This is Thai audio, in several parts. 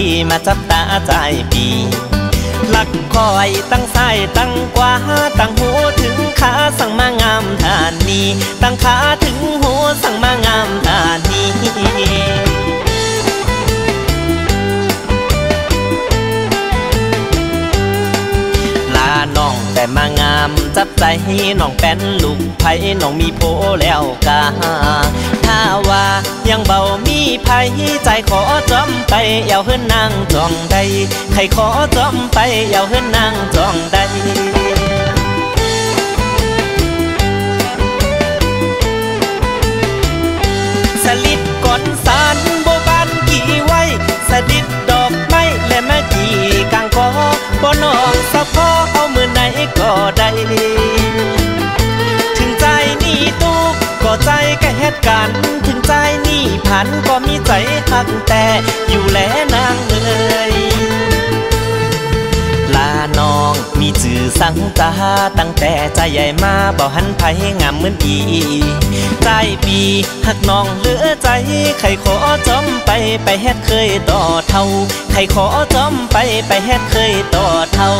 ที่มาจับตาใจปีลักคอยตั้งสายตั้งกว่าตั้งหูถึงขาสั่งมางามทานนี้ตั้งขาถึงหูสั่งมางามทานับใจน้องเป็นลูกไผ่น้องมีโพแล้วกาถ้าว่ายังเบามีไผ่ใจขอจอมไปเยาเฮินนางจองใดใครขอจอมไปเยาเฮินนางจองใดสลิดก่อนสารโบบานกี่ไว้สลิดดอกไม้และแม่กี่กางกอบ่น้องสะพอเอามือไหนก็ได้ นี่ผันก็มีใจหักแต่อยู่แลนางเอ่ยลาน้องมีจื่อสังตาตั้งแต่ใจใหญ่มาบ่หันไผงามเหมือนอีใจปีหักน้องเหลือใจ ใครขอจอมไปไปเฮ็ดเคยต่อเท่า ใครขอจอมไปไปเฮ็ดเคยต่อเท่า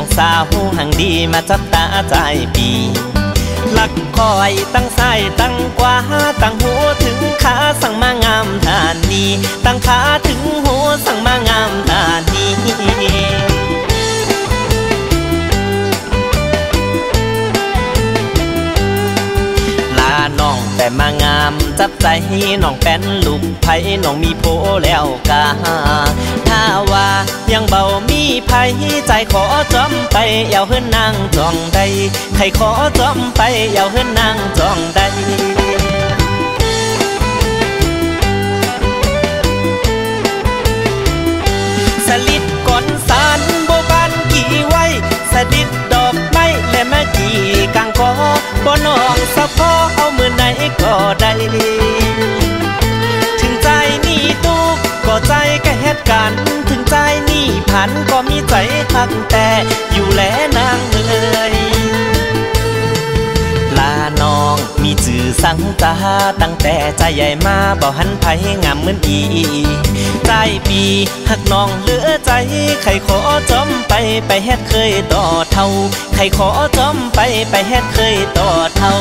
น้องสาวหังดีมาจับตาใจปีลักคอยตั้งสายตั้งกว่าตั้งหูถึงขาสั่งมางามทานนี้ตั้งขาถึงหูสั่งมางามทานนี้ลาน้องแต่มางามจับใจน้องเป็นลูกไผ่น้องมีโพแล้วกาถ้าว่ายังเบามีไผ่ใจขอจอมไปเยาเฮินนางจองใดใครขอจอมไปเยาเฮินนางจองใดสลิดก่อนสารโบบานกี่ไว้สลิดดอกไม้และแม่กี่กางกอบ่น้องสะพอเอามือไหนก็ได้ ถึงใจนี่ตุกก็ใจก็เหตุการณ์ถึงใจนี่ผันก็มีใจหักแต่อยู่แลนางเอ่ยลาน้องมีจื่อสังตาตั้งแต่ใจใหญ่มาบ่หันไผงามเหมือนอีใจปีหักน้องเหลือใจใครขอจอมไปไปเฮ็ดเคยต่อเท่าใครขอจอมไปไปเฮ็ดเคยต่อเท่า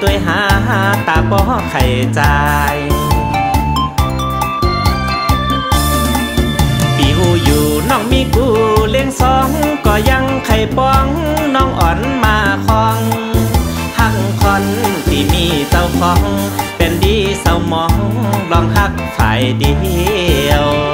ตัวหาตาบ่ไข่ใจปิวอยู่น้องมีกูเลี้ยงสองก็ยังไข่ป้องน้องอ่อนมาคองหักคอนที่มีเจ้าของ เป็นดีเศร้ามองลองหักฝ่ายเดียว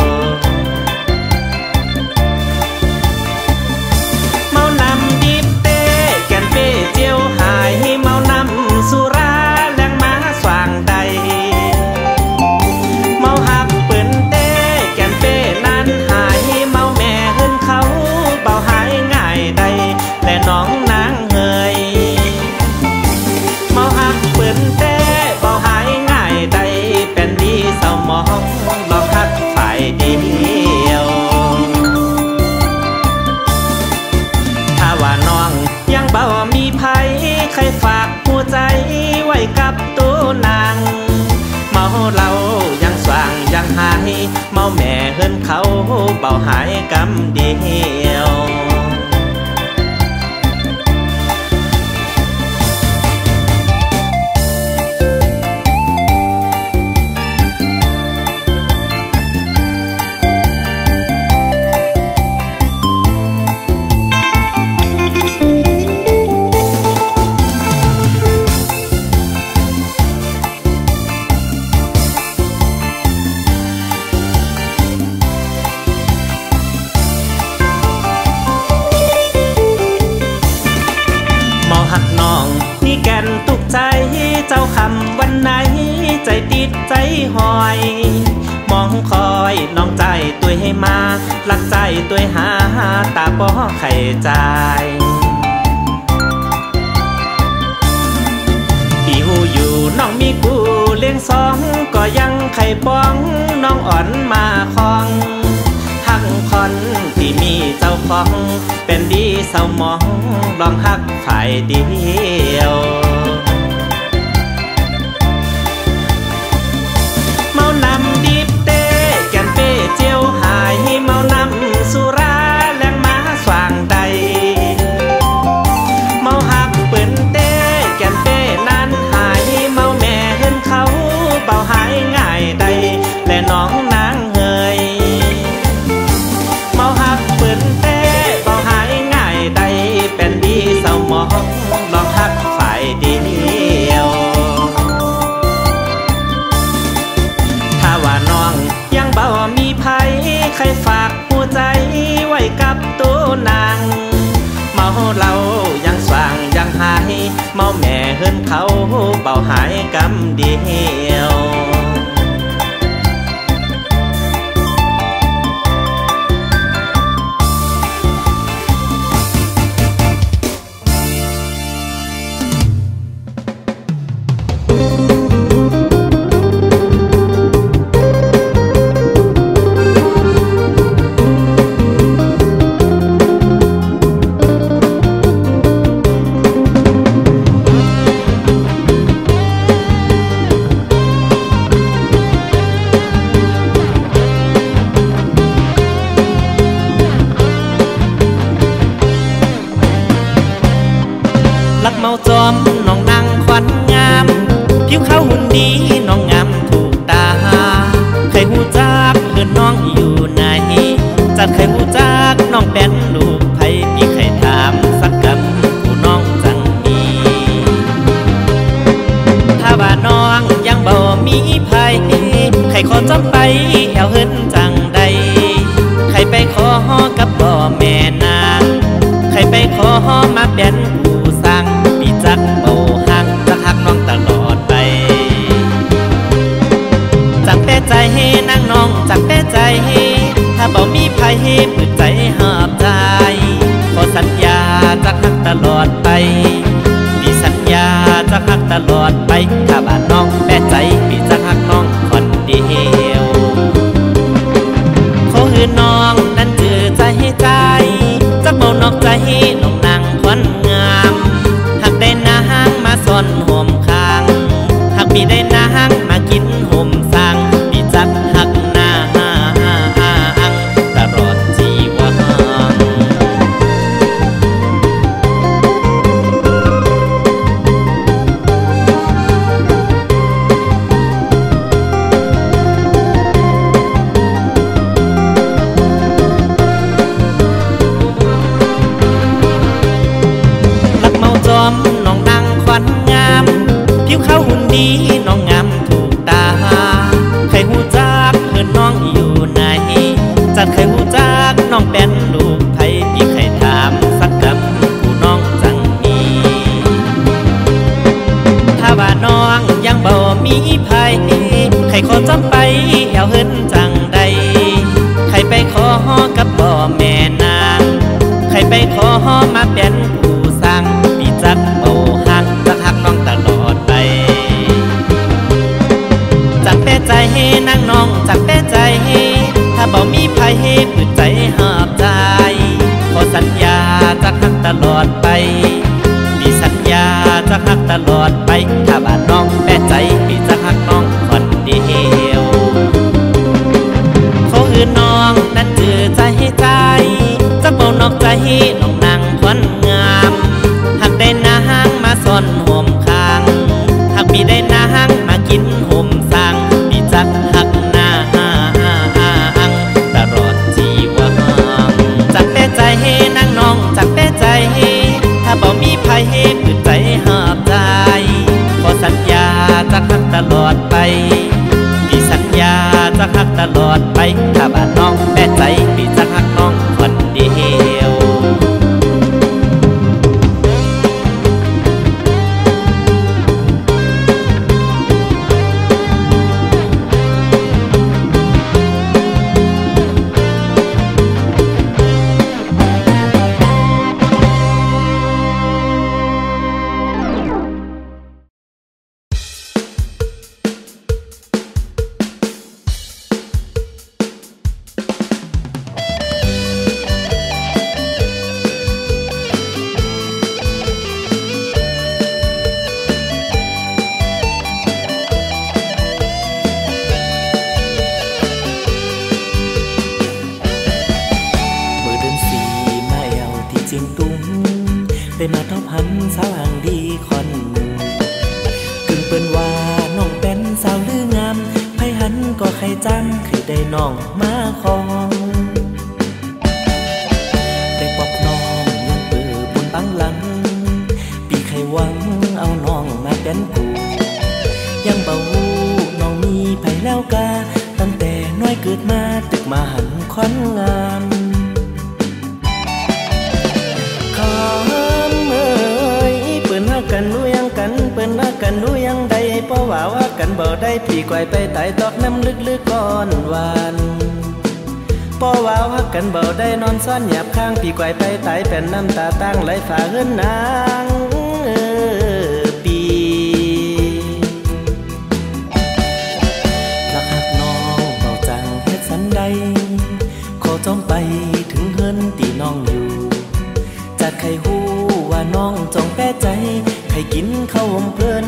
เขาเตาป้อไข่ใจที่หูอยู่น้องมีกูเลี้ยงสองก็ยังไข่ป้องน้องอ่อนมาคองหักคอนที่มีเจ้าของ เป็นดีเศร้ามองลองหักฝ่ายเดียวเฮินเขาเตลอดไป มีสัญญาจะฮักตลอด ล ว่ากันบ่ได้พี่กวยไปไต่ยตอกน้ำลึกลึกก่อนวันปอว่าว่ากันบ่ได้นอนซ่อนหยับข้างพี่กวยไปไต่แผ่นน้ำตาตั้งไหลฝ่าเฮือนนางปีรักหน้องเบาจังเฮ็ดสันใดขอจองไปถึงเฮือนตีน้องอยู่ จัดไข่หูว่าน้องจองแป้ใจไข่กินข้าวอมเพลิน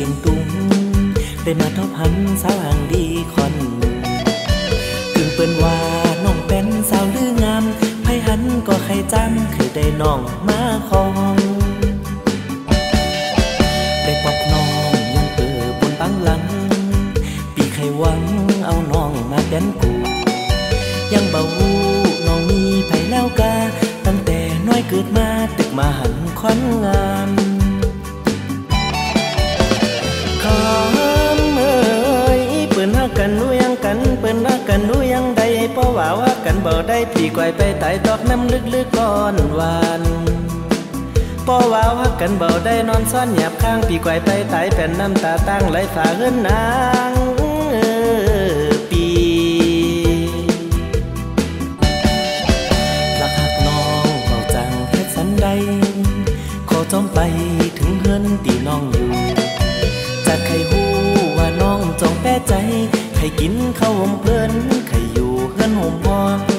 ียงตุ้มได้มาทอพันสาวห่างดีคนถึงเปิ้นว่าน้องเป็นสาวลืองามไผหันก็ใครจำงคือได้น้องมาคองได้ปอกน้องยังเปิดบนปังหลัง ปีใไขวังเอาน้องมาเป็นกูยังเบาน้องมีไผแล้วกาตั้งแต่น้อยเกิดมาตึกมาหันควันงา ว่าว่ากันบ่ได้พี่กวยไปไต่ยตอกน้ำลึกลึกก่อนวานพอว่าว่ากันบ่ได้นอนซ่อนหยาบข้างพี่กวยไปไต่แผ่นน้ำตาตั้งไหลฝ่าเงินนางปีลักหักน้องเบาจังเฮ็สันใดขอจอมไปถึงเฮือนตีน้องอยู่จะกใครหูว่าน้องจองแป้ใจใครกินข้าวอมเพลิน gân hồn hoa.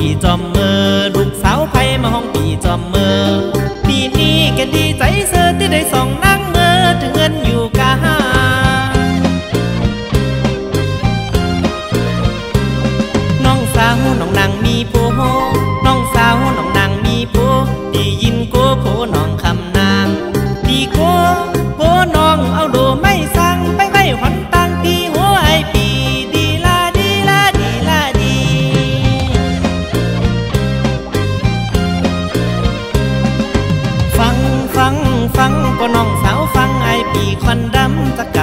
一针 ก็น้องสาวฟังไอปีควันดำสัก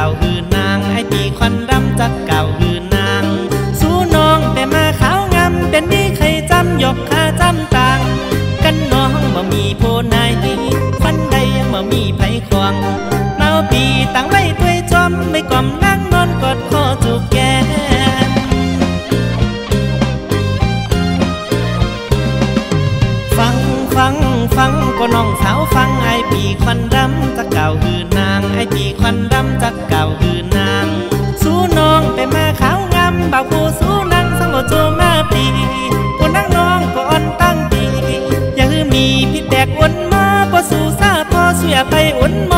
quấn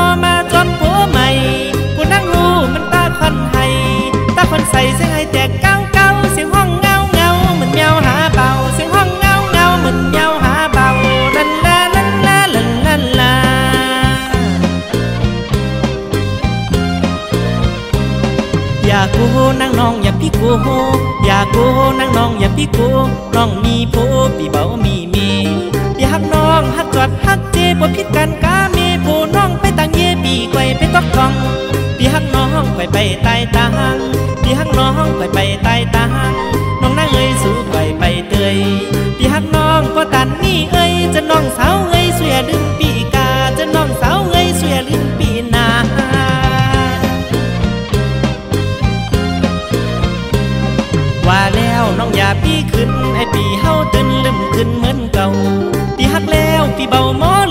ไปตกกองพี่ฮักน้องไปไปตายตางพี่ฮักน้องไปไปตายตางน้องนั่งเอ้ยสู้ไปไปเตยพี่ฮักน้องก็ตันนี่เอ้ยจะน้องสาวเอ้ยเสียลืมปีกาจะน้องสาวเอ้ยเสียลืมปีนาว่าแล้วน้องอย่าพี่ขึ้นให้พี่เฮาตื่นลืมขึ้นเหมือนเก่าพี่ฮักแล้วพี่เบาหมอ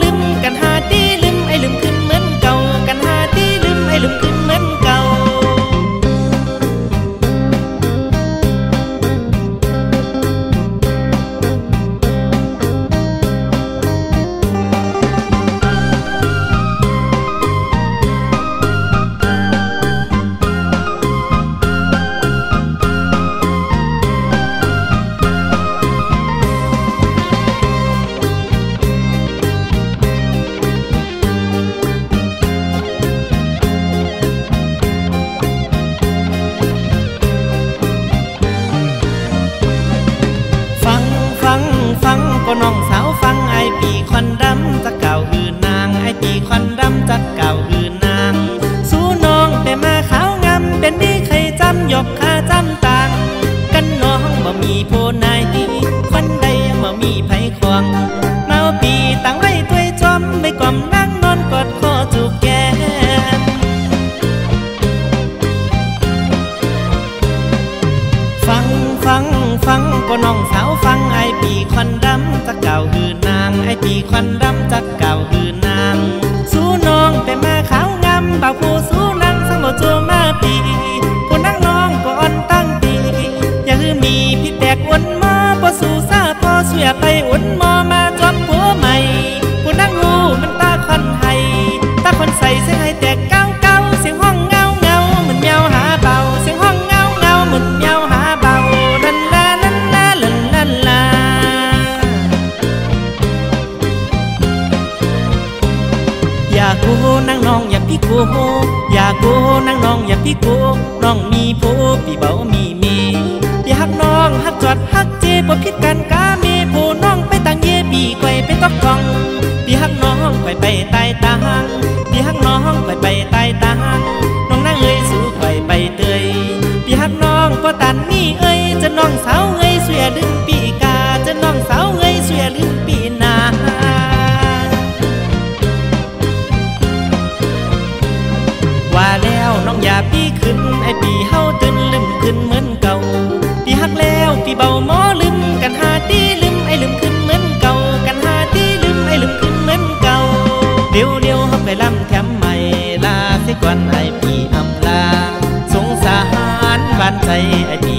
ก็ตันนี่เอ้ tay anh